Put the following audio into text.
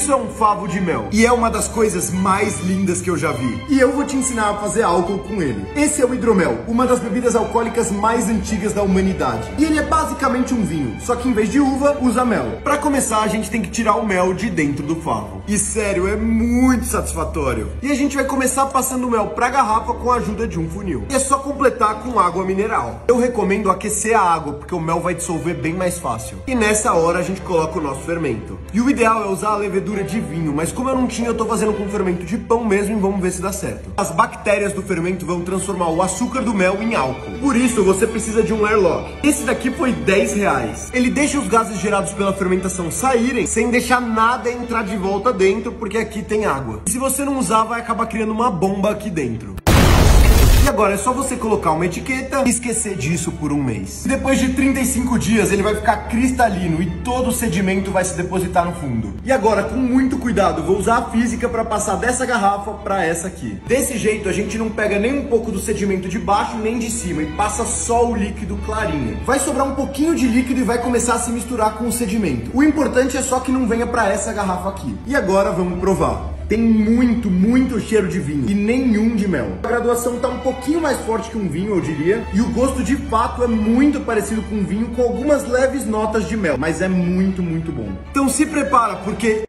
Isso é um favo de mel e é uma das coisas mais lindas que eu já vi. E eu vou te ensinar a fazer álcool com ele. Esse é o hidromel, uma das bebidas alcoólicas mais antigas da humanidade. E ele é basicamente um vinho, só que em vez de uva, usa mel. Para começar, a gente tem que tirar o mel de dentro do favo. E sério, é muito satisfatório. E a gente vai começar passando o mel para garrafa com a ajuda de um funil. E é só completar com água mineral. Eu recomendo aquecer a água, porque o mel vai dissolver bem mais fácil. E nessa hora a gente coloca o nosso fermento. E o ideal é usar a levedura de vinho, mas como eu não tinha, eu tô fazendo com fermento de pão mesmo e vamos ver se dá certo. As bactérias do fermento vão transformar o açúcar do mel em álcool. Por isso, você precisa de um airlock. Esse daqui foi 10 reais. Ele deixa os gases gerados pela fermentação saírem sem deixar nada entrar de volta dentro, porque aqui tem água. E se você não usar, vai acabar criando uma bomba aqui dentro. Agora é só você colocar uma etiqueta e esquecer disso por um mês. Depois de 35 dias ele vai ficar cristalino e todo o sedimento vai se depositar no fundo. E agora, com muito cuidado, vou usar a física para passar dessa garrafa para essa aqui. Desse jeito a gente não pega nem um pouco do sedimento de baixo nem de cima e passa só o líquido clarinho. Vai sobrar um pouquinho de líquido e vai começar a se misturar com o sedimento. O importante é só que não venha para essa garrafa aqui. E agora vamos provar tem muito, muito cheiro de vinho e nenhum de mel. A graduação tá um pouquinho mais forte que um vinho, eu diria, e o gosto de fato é muito parecido com vinho com algumas leves notas de mel, mas é muito, muito bom. Então se prepara porque